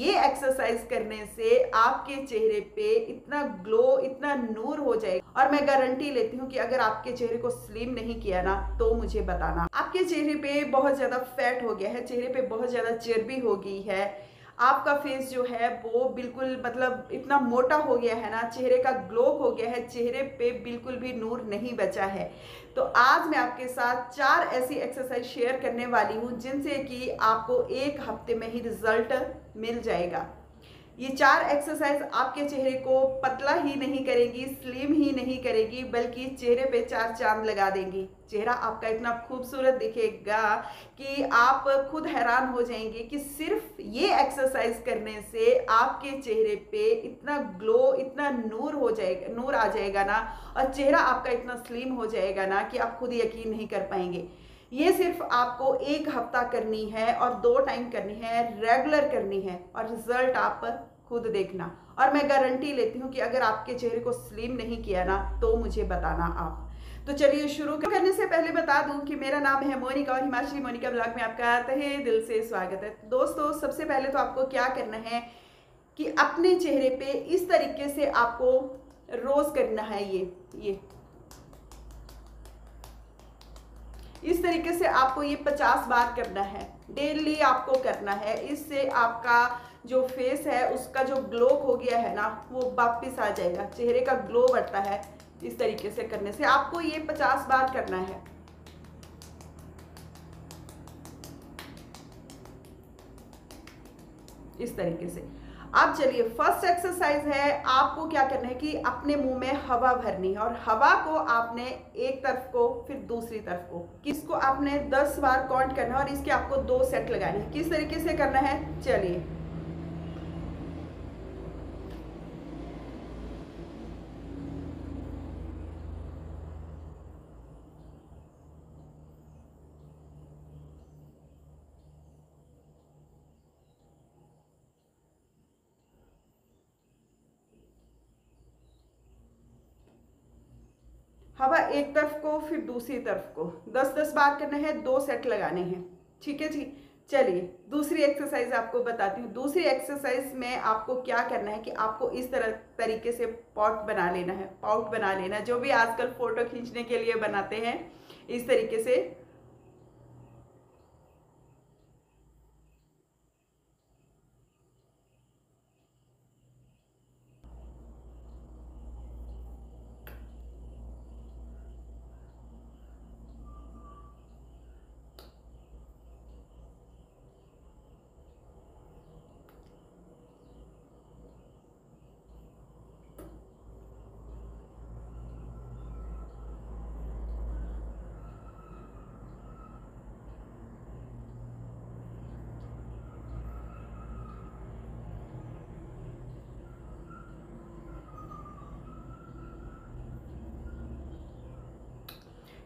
ये एक्सरसाइज करने से आपके चेहरे पे इतना ग्लो इतना नूर हो जाएगा। और मैं गारंटी लेती हूँ कि अगर आपके चेहरे को स्लिम नहीं किया ना तो मुझे बताना। आपके चेहरे पे बहुत ज़्यादा फैट हो गया है, चेहरे पे बहुत ज़्यादा चर्बी हो गई है आपका फेस जो है, वो बिल्कुल मतलब इतना मोटा हो गया है ना, चेहरे का ग्लो हो गया है, चेहरे पे बिल्कुल भी नूर नहीं बचा है। तो आज मैं आपके साथ चार ऐसी एक्सरसाइज शेयर करने वाली हूँ, जिनसे कि आपको एक हफ़्ते में ही रिज़ल्ट मिल जाएगा। ये चार एक्सरसाइज आपके चेहरे को पतला ही नहीं करेगी स्लिम ही नहीं करेगी, बल्कि चेहरे पे चार चाँद लगा देंगी। चेहरा आपका इतना खूबसूरत दिखेगा कि आप खुद हैरान हो जाएँगे कि सिर्फ़ ये एक्सरसाइज करने से आपके चेहरे पे इतना ग्लो इतना नूर हो जाएगा, नूर आ जाएगा ना, और चेहरा आपका इतना स्लिम हो जाएगा ना कि आप खुद यकीन नहीं कर पाएँगे। ये सिर्फ़ आपको एक हफ़्ता करनी है और दो टाइम करनी है रेगुलर करनी है, और रिज़ल्ट आप खुद देखना। और मैं गारंटी लेती हूँ कि अगर आपके चेहरे को स्लिम नहीं किया ना तो मुझे बताना आप। तो चलिए शुरू करने से पहले बता दूँ कि मेरा नाम है मोनिका और हिमाचली मोनिका ब्लॉग में आपका तहे दिल से स्वागत है। दोस्तों, सबसे पहले तो आपको क्या करना है कि अपने चेहरे पे इस तरीके से आपको रोज करना है ये ये। इस तरीके से आपको ये पचास बार करना है। डेली आपको करना है। इससे आपका जो फेस है, उसका जो ग्लो हो गया है ना, वो वापिस आ जाएगा। चेहरे का ग्लो बढ़ता है इस तरीके से करने से। आपको ये पचास बार करना है। इस तरीके से। अब चलिए फ़र्स्ट एक्सरसाइज है, आपको क्या करना है कि अपने मुँह में हवा भरनी है और हवा को आपने एक तरफ़ को, फिर दूसरी तरफ़ को। किसको आपने 10 बार काउंट करना है और इसके आपको दो सेट लगाने हैं। किस तरीके से करना है? चलिए। हवा एक तरफ़ को, फिर दूसरी तरफ़ को। दस दस बार करना है, दो सेट लगाने हैं। ठीक है जी? चलिए, दूसरी एक्सरसाइज आपको बताती हूँ। दूसरी एक्सरसाइज में आपको क्या करना है कि आपको इस तरह तरीके से पॉट बना लेना है पाउट बना लेना जो भी आजकल फ़ोटो खींचने के लिए बनाते हैं, इस तरीके से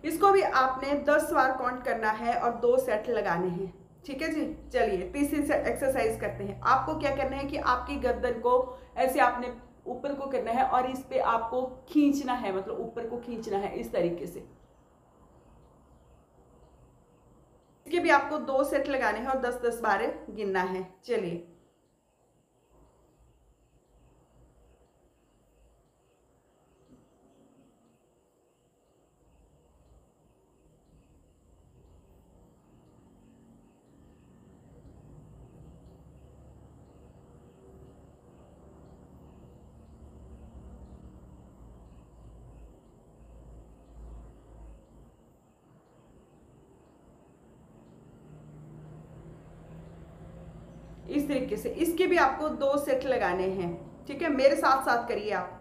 इसको भी आपने दस बार काउंट करना है और दो सेट लगाने हैं। ठीक है जी? चलिए तीसरी एक्सरसाइज करते हैं। आपको क्या करना है कि आपकी गर्दन को ऐसे आपने ऊपर को करना है और इस पे आपको खींचना है मतलब ऊपर को खींचना है इस तरीके से। इसके भी आपको दो सेट लगाने हैं और दस दस बार गिनना है। चलिए। इस तरीके से। इसके भी आपको दो सेट लगाने हैं। ठीक है? मेरे साथ साथ करिए आप।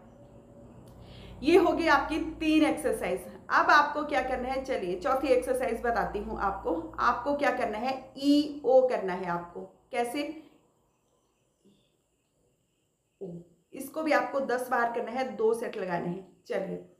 ये होगी आपकी तीन एक्सरसाइज अब आपको क्या करना है? चलिए चौथी एक्सरसाइज बताती हूँ आपको। आपको क्या करना है? ई e, ओ करना है आपको। कैसे? इसको भी आपको दस बार करना है दो सेट लगाने हैं। चलिए।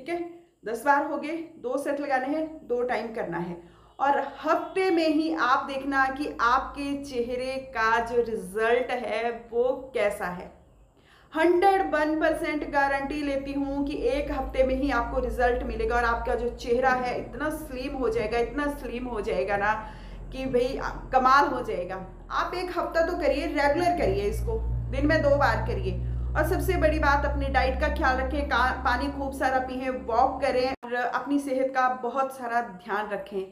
ठीक है? दस बार हो गए, दो सेट लगाने हैं, दो टाइम करना है। और हफ़्ते में ही आप देखना कि आपके चेहरे का जो रिज़ल्ट है वो कैसा है। हंड्रेड वन परसेंट गारंटी लेती हूँ कि एक हफ़्ते में ही आपको रिज़ल्ट मिलेगा और आपका जो चेहरा है इतना स्लिम हो जाएगा, इतना स्लिम हो जाएगा ना कि भाई, कमाल हो जाएगा। आप एक हफ़्ता तो करिए रेगुलर करिए इसको। दिन में दो बार करिए। और सबसे बड़ी बात, अपनी डाइट का ख्याल रखें पानी खूब सारा पिए वॉक करें और अपनी सेहत का बहुत सारा ध्यान रखें।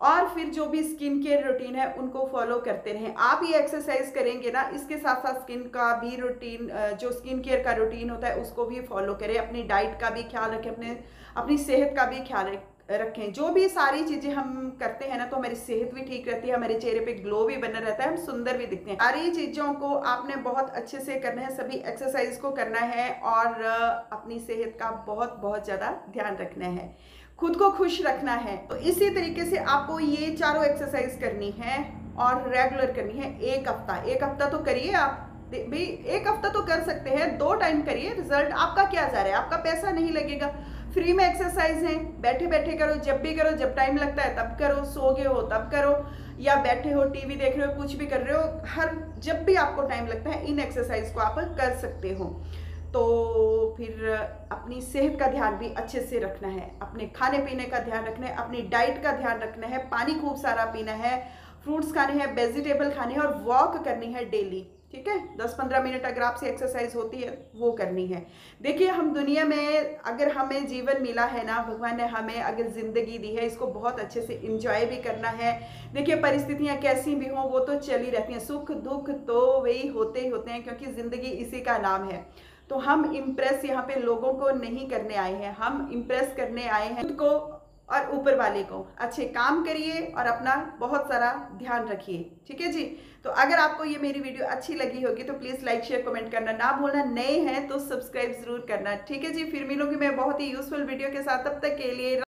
और फिर जो भी स्किन केयर रूटीन है, उनको फॉलो करते रहें। आप ये एक्सरसाइज करेंगे ना, इसके साथ साथ स्किन का भी रूटीन जो स्किन केयर का रूटीन होता है, उसको भी फॉलो करें। अपनी डाइट का भी ख्याल रखें, अपने, अपनी सेहत का भी ख्याल रखें। जो भी सारी चीज़ें हम करते हैं ना तो हमारी सेहत भी ठीक रहती है, हमारे चेहरे पे ग्लो भी बना रहता है, हम सुंदर भी दिखते हैं। सारी चीज़ों को आपने बहुत अच्छे से करना है, सभी एक्सरसाइज को करना है और अपनी सेहत का बहुत बहुत ज़्यादा ध्यान रखना है। खुद को खुश रखना है। तो इसी तरीके से आपको ये चारों एक्सरसाइज करनी है और रेगुलर करनी है, एक हफ़्ता। एक हफ़्ता तो करिए आप। भाई एक हफ़्ता तो कर सकते हैं, दो टाइम करिए रिज़ल्ट आपका क्या जा रहा है? आपका पैसा नहीं लगेगा। फ्री में एक्सरसाइज है बैठे बैठे करो, जब भी करो, जब टाइम लगता है, तब करो सो गए हो, तब करो, या बैठे हो टीवी देख रहे हो, कुछ भी कर रहे हो, हर, जब भी आपको टाइम लगता है, इन एक्सरसाइज को आप कर सकते हो। तो फिर अपनी सेहत का ध्यान भी अच्छे से रखना है, अपने खाने पीने का ध्यान रखना है, अपनी डाइट का ध्यान रखना है, पानी खूब सारा पीना है फ्रूट्स खाने हैं वेजिटेबल खाने हैं और वॉक करनी है डेली ठीक है? दस पंद्रह मिनट अगर आपसे एक्सरसाइज होती है, वो करनी है। देखिए, हम दुनिया में अगर हमें जीवन मिला है ना, भगवान ने हमें अगर ज़िंदगी दी है, इसको बहुत अच्छे से इंजॉय भी करना है। देखिए, परिस्थितियाँ कैसी भी हों, वो तो चली रहती हैं। सुख, दुख तो वही होते ही होते हैं, क्योंकि ज़िंदगी इसी का नाम है। तो हम इम्प्रेस यहाँ पे लोगों को नहीं करने आए हैं। हम इम्प्रेस करने आए हैं। खुद को और ऊपर वाले को। अच्छे काम करिए और अपना बहुत सारा ध्यान रखिए। ठीक है जी? तो अगर आपको ये मेरी वीडियो अच्छी लगी होगी तो प्लीज़ लाइक, शेयर, कमेंट करना ना भूलना। नए हैं तो सब्सक्राइब ज़रूर करना। ठीक है जी? फिर मिलूँगी मैं बहुत ही यूजफुल वीडियो के साथ। तब तक के लिए